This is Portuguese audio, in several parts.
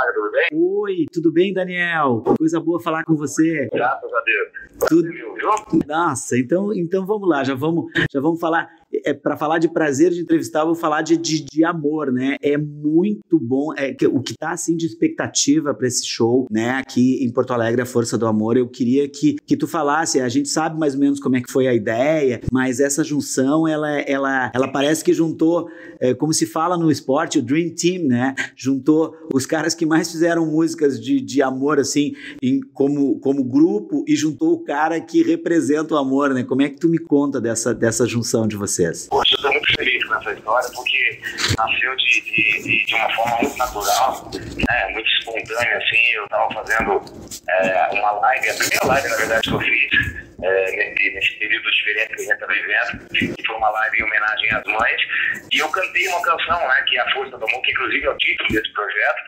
Wagner, tudo bem? Oi, tudo bem, Daniel? Coisa boa falar com você. Graças a Deus. Tudo... Viu? Nossa, então, então vamos lá, já vamos, já vamos falar é, para falar de prazer de entrevistar, eu vou falar de, de, de amor, né? É muito bom. É, que, o que tá assim de expectativa para esse show, né? Aqui em Porto Alegre, a Força do Amor. Eu queria que, que tu falasse. A gente sabe mais ou menos como é que foi a ideia, mas essa junção, ela, ela, ela parece que juntou, é, como se fala no esporte, o Dream Team, né? Juntou os caras que mais fizeram músicas de, de amor, assim, em, como, como grupo, e juntou o cara que representa o amor, né? Como é que tu me conta dessa, dessa junção de vocês? Poxa, eu estou muito feliz com essa história, porque nasceu de, de, de, de uma forma muito natural, né, muito espontânea, assim. Eu estava fazendo é, uma live, a primeira live, na verdade, que eu fiz é, nesse, período diferente que a gente está vivendo, que foi uma live em homenagem às mães. E eu cantei uma canção, né, que é A Força do Amor, que inclusive é o título desse projeto.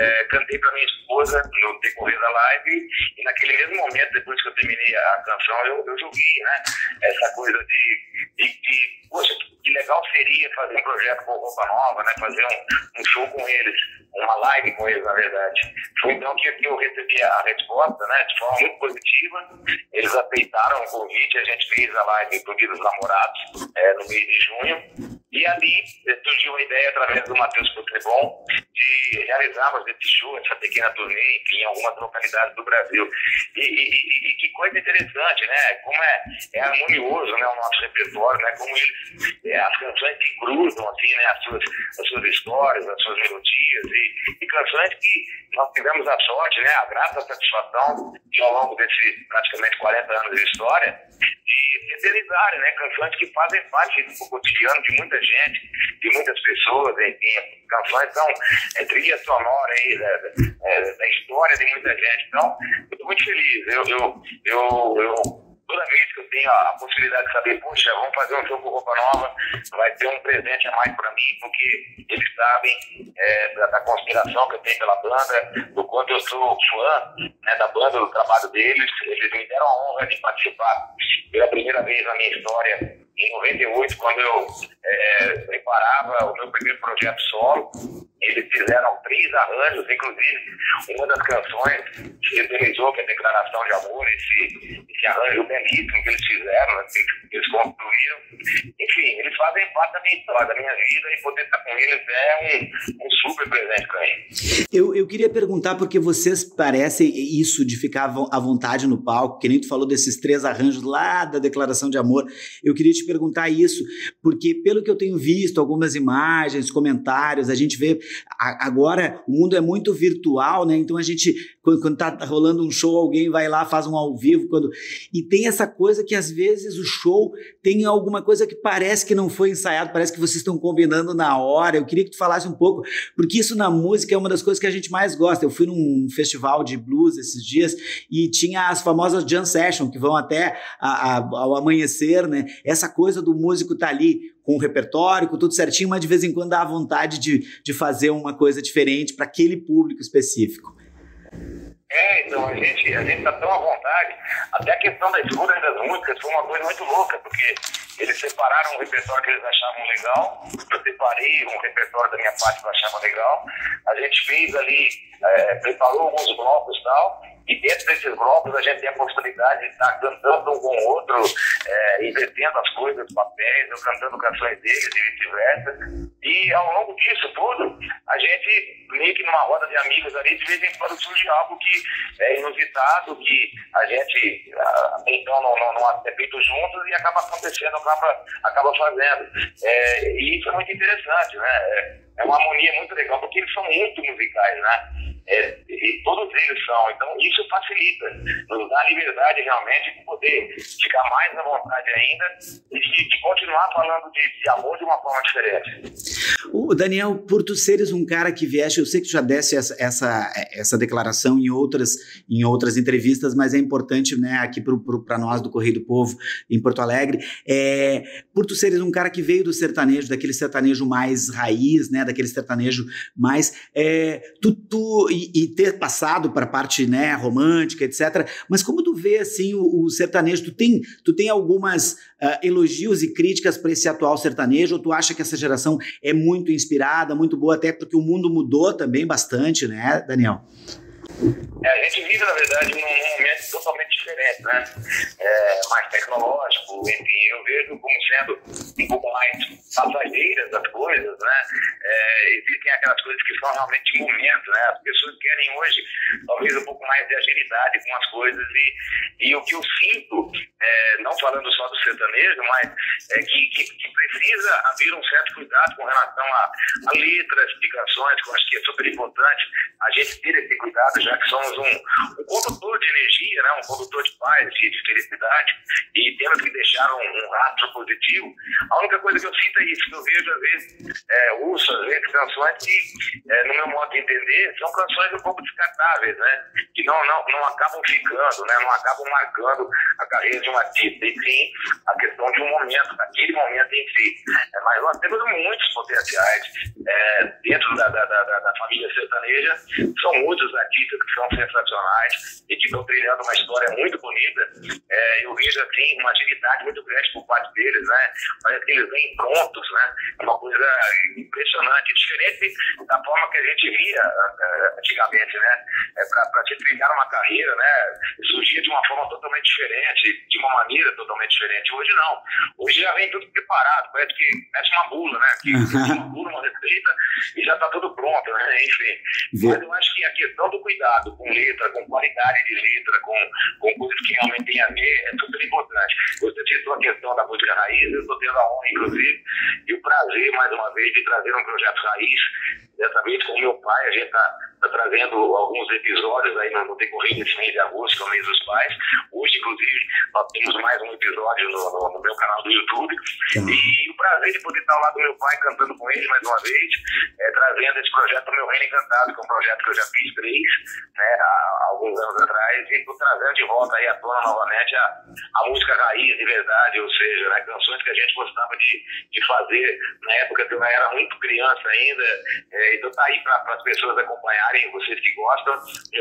É, cantei para minha esposa no decorrer da live, e naquele mesmo momento, depois que eu terminei a canção, eu, eu joguei, né, essa coisa de, de, de poxa, que legal seria fazer um projeto com roupa nova, né, fazer um, um show com eles, uma live com eles, na verdade. Foi então que eu recebi a resposta, né, de forma muito positiva. Eles aceitaram o convite, a gente fez a live pro Dia dos Namorados é, no mês de junho. E ali surgiu a ideia, através do Matheus Potrebon, de realizarmos esse show, essa pequena turnê, enfim, em algumas localidades do Brasil. E, e, e que coisa interessante, né? Como é, é harmonioso né, o nosso repertório, né? Como eles, é, as canções que cruzam, assim, né? As suas, as suas histórias, as suas melodias, e, e canções que nós tivemos a sorte, né? A grata satisfação de, ao longo desses praticamente 40 anos história, de eternizarem, né? Canções que fazem parte do cotidiano de muita gente, de muitas pessoas, enfim. Canções são é, trilha sonora aí da, é, da, história de muita gente. Então, eu estou muito feliz. Eu, eu, eu, eu toda vez que eu tenho a, possibilidade de saber, puxa, vamos fazer um show com roupa nova, vai ter um presente a mais para mim, porque eles sabem é, da, da, consideração que eu tenho pela banda, do quanto eu sou fã né, da banda, do trabalho deles. Eles me deram a honra de participar pela primeira vez na minha história em 98, quando eu é, preparava o meu primeiro projeto solo, eles fizeram três arranjos, inclusive uma das canções que eternizou, que é a Declaração de Amor, esse, esse arranjo belíssimo que eles fizeram, né, que eles construíram. Enfim, eles fazem parte da minha história, da minha vida, e poder estar com eles é um, um super presente para mim. Eu, eu queria perguntar, porque vocês parecem isso de ficar à vontade no palco, que nem tu falou desses três arranjos lá da Declaração de Amor, eu queria te perguntar isso, porque pelo que eu tenho visto, algumas imagens, comentários, a gente vê agora o mundo é muito virtual, né? Então a gente, quando, quando tá rolando um show, alguém vai lá, faz um ao vivo, quando e tem essa coisa que às vezes o show tem alguma coisa que parece que não foi ensaiado, parece que vocês estão combinando na hora. Eu queria que tu falasse um pouco, porque isso na música é uma das coisas que a gente mais gosta. Eu fui num festival de blues esses dias e tinha as famosas jam session que vão até a, a, ao amanhecer, né? Essa coisa do músico tá ali com o repertório, com tudo certinho, mas de vez em quando dá vontade de, de fazer uma coisa diferente para aquele público específico. É, então a gente a gente está tão à vontade. Até a questão da escolha das músicas foi uma coisa muito louca, porque eles separaram um repertório que eles achavam legal, eu separei um repertório da minha parte que eu achava legal. A gente fez ali, é, preparou alguns blocos e tal, e dentro desses blocos a gente tem a possibilidade de estar cantando um com o outro, é, invertendo as coisas, papéis, eu cantando canções deles e vice-versa. E ao longo disso tudo, a gente, meio que numa roda de amigos ali, de vez em quando surge algo que é inusitado, que a gente então não, não, não é feito juntos e acaba acontecendo, acaba, acaba fazendo. É, e isso é muito interessante, né? É, é uma harmonia muito legal, porque eles são muito musicais, né? É, e todos eles são. Então, isso facilita, nos dá liberdade realmente de poder ficar mais à vontade ainda e de continuar falando de, de, amor de uma forma diferente. O Daniel, por tu seres um cara que vieste, eu sei que tu já desse essa, essa, essa declaração em outras, em outras entrevistas, mas é importante né, aqui para nós do Correio do Povo em Porto Alegre. É, por tu seres um cara que veio do sertanejo, daquele sertanejo mais raiz, né, daquele sertanejo mais. É, tu, tu e, e ter passado para a parte né, romântica, etc. Mas como tu vê assim o, o sertanejo? Tu tem, tu tem algumas uh, elogios e críticas para esse atual sertanejo? Ou tu acha que essa geração é muito inspirada, muito boa, até porque o mundo mudou também bastante, né, Daniel? É, a gente vive, na verdade, num, momento totalmente diferente, né? É, mais tecnológico, enfim, eu vejo como sendo um pouco mais passageiras as coisas, né? É, existem aquelas coisas que são realmente de momento, né? As pessoas querem hoje, talvez, um pouco mais de agilidade com as coisas e, e o que eu sinto, é, não falando só do sertanejo, mas é que, que, que, precisa haver um certo cuidado com relação a, a letras, explicações, que eu acho que é super importante a gente ter esse cuidado já que somos um, um condutor de energia, né, um condutor de paz, de, de felicidade, e temos que deixar um, um, rastro positivo. A única coisa que eu sinto é isso, que eu vejo às vezes, é, ouço às vezes canções que, é, no meu modo de entender, são canções um pouco descartáveis, né, que não, não, não acabam ficando, né, não acabam marcando a carreira de um artista, e sim a questão de um momento, daquele momento em si. É, mas nós temos muitos potenciais é, dentro da, da, da, da família sertaneja, são muitos artistas que são sensacionais e que estão trilhando uma história muito bonita. É, eu vejo assim uma agilidade muito grande por parte deles, né? Parece que eles vêm prontos, né? É uma coisa impressionante, diferente da forma que a gente via uh, antigamente, né? É, Para se trilhar uma carreira, né? Surgia de uma forma totalmente diferente, de uma maneira totalmente diferente. Hoje não. Hoje já vem tudo preparado, parece que parece uma bula, né? Que uma bula, uma receita e já está tudo pronto, né? Enfim. Mas eu acho que a questão do cuidado cuidado com letra, com qualidade de letra, com, com coisas que realmente têm a ver, é super importante. Você citou a questão da música raiz, eu estou tendo a honra, inclusive, e o prazer, mais uma vez, de trazer um projeto raiz, dessa vez com o meu pai, a gente está tá trazendo alguns episódios aí no, no decorrer desse mês de agosto, que é o mês dos pais. Hoje, inclusive, nós temos mais um episódio no, no, no meu canal do YouTube. Uhum. E o prazer de poder estar ao lado do meu pai, cantando com ele mais uma vez, é, trazendo esse projeto Meu Reino Encantado, que é um projeto que eu já fiz três, né, há alguns anos atrás, e estou trazendo de volta aí à tona novamente a, a música raiz de verdade, ou seja, né, canções que a gente gostava de, de fazer na época que eu era muito criança ainda. É, então tá aí para as pessoas acompanharem, vocês que gostam,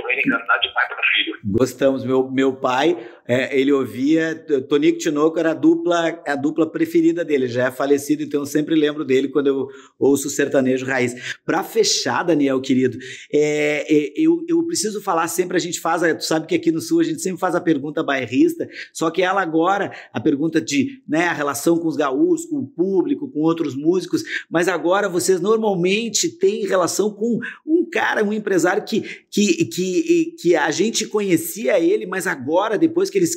Reino Encantado de pai para filho. Gostamos. Meu, meu pai, é, ele ouvia, Tonico Tinoco era a dupla, a dupla preferida dele, já é falecido, então eu sempre lembro dele quando eu ouço sertanejo raiz. Para fechar, Daniel, querido, é, é, eu, eu preciso falar sempre, a gente faz, tu sabe que aqui no Sul a gente sempre faz a pergunta bairrista, só que ela agora, a pergunta de né, a relação com os gaúchos, com o público, com outros músicos, mas agora vocês normalmente têm relação com um cara, um empresário que, que, que, que a gente conhecia ele, mas agora, depois que eles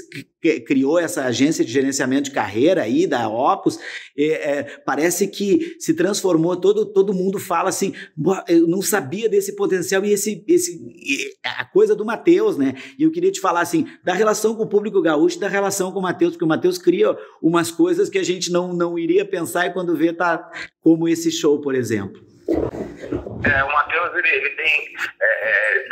criou essa agência de gerenciamento de carreira aí da Opus, é, é, parece que se transformou, todo, todo mundo fala assim, eu não sabia desse potencial e esse, esse a coisa do Matheus, né? E eu queria te falar assim, da relação com o público gaúcho, da relação com o Matheus, porque o Matheus cria umas coisas que a gente não, não iria pensar e quando vê tá como esse show, por exemplo. É, o Matheus, ele, ele tem é, é,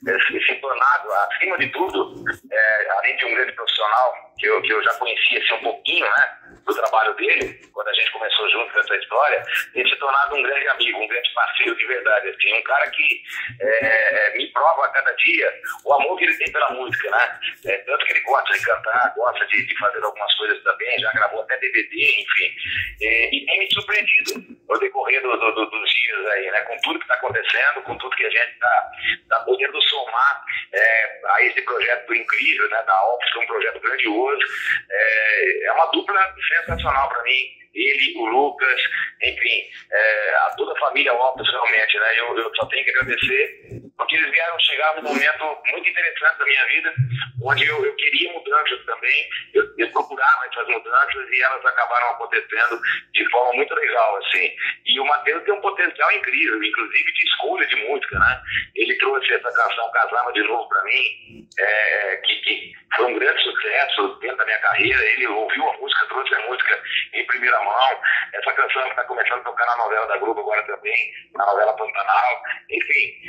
se tornado, acima de tudo, é, além de um grande profissional, que eu, que eu já conhecia assim, um pouquinho, né? Do trabalho dele, quando a gente começou junto essa história, tem se tornado um grande amigo, um grande parceiro de verdade. Assim, um cara que é, me prova a cada dia o amor que ele tem pela música, né? É, tanto que ele gosta de cantar, gosta de, de, fazer algumas coisas também, já gravou até DVD, enfim. E, e tem me surpreendido no decorrer do, do, do, dos dias aí, né? Com tudo que está acontecendo, com tudo que a gente está tá podendo somar é, a esse projeto incrível, né? Da Opus, que é um projeto grandioso. É, é uma dupla sensacional para mim. Ele, o Lucas, enfim, é, a toda a família Opus realmente, né? Eu, eu só tenho que agradecer, porque eles vieram chegar num momento muito interessante da minha vida, onde eu, eu queria mudanças também, eu, eu procurava essas mudanças e elas acabaram acontecendo de forma muito legal, assim. E o Matheus tem um potencial incrível, inclusive de escolha de música, né? Ele trouxe essa canção Casava de Novo para mim, é, que, que foi um grande sucesso dentro da minha carreira. Ele ouviu a música, trouxe a música em primeira mão. Essa canção está começando a tocar na novela da Globo agora também, na novela Pantanal. Enfim,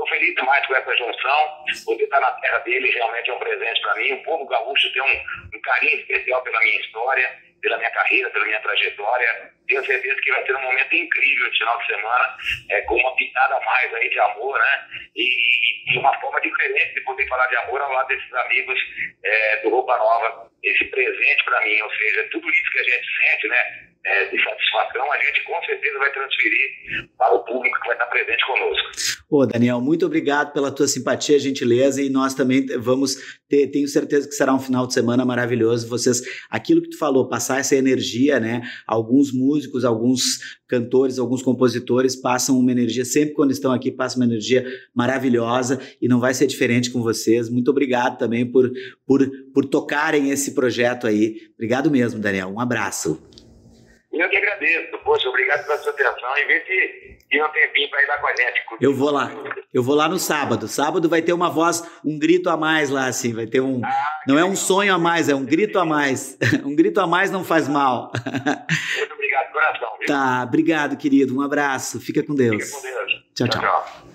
estou feliz demais com essa junção. Poder estar na terra dele realmente é um presente para mim. O povo gaúcho tem um, um carinho especial pela minha história pela minha carreira, pela minha trajetória. tenho certeza que vai ser um momento incrível esse final de semana, é, com uma pitada a mais aí de amor, né? E, e, uma forma diferente de poder falar de amor ao lado desses amigos é, do Roupa Nova. Esse presente para mim, ou seja, tudo isso que a gente sente, né? É, de satisfação, a gente com certeza vai transferir para o público que vai estar presente conosco. Ô, Daniel, muito obrigado pela tua simpatia, gentileza, e nós também vamos ter, tenho certeza que será um final de semana maravilhoso. Vocês, aquilo que tu falou, passar essa energia, né? Alguns músicos, alguns cantores, alguns compositores passam uma energia, sempre quando estão aqui, passam uma energia maravilhosa e não vai ser diferente com vocês. Muito obrigado também por, por, por tocarem esse projeto aí. Obrigado mesmo, Daniel. Um abraço. Eu que agradeço. Poxa, obrigado pela sua atenção e vê se tem um tempinho para ir lá com a gente. Eu vou lá. Eu vou lá no sábado. Sábado vai ter uma voz, um grito a mais lá, assim. Vai ter um. Ah, não é um sonho a mais, é um grito a mais. um grito a mais não faz mal. Muito obrigado, coração. Viu? Tá, obrigado, querido. Um abraço. Fica com Deus. Fica com Deus. tchau. tchau. tchau.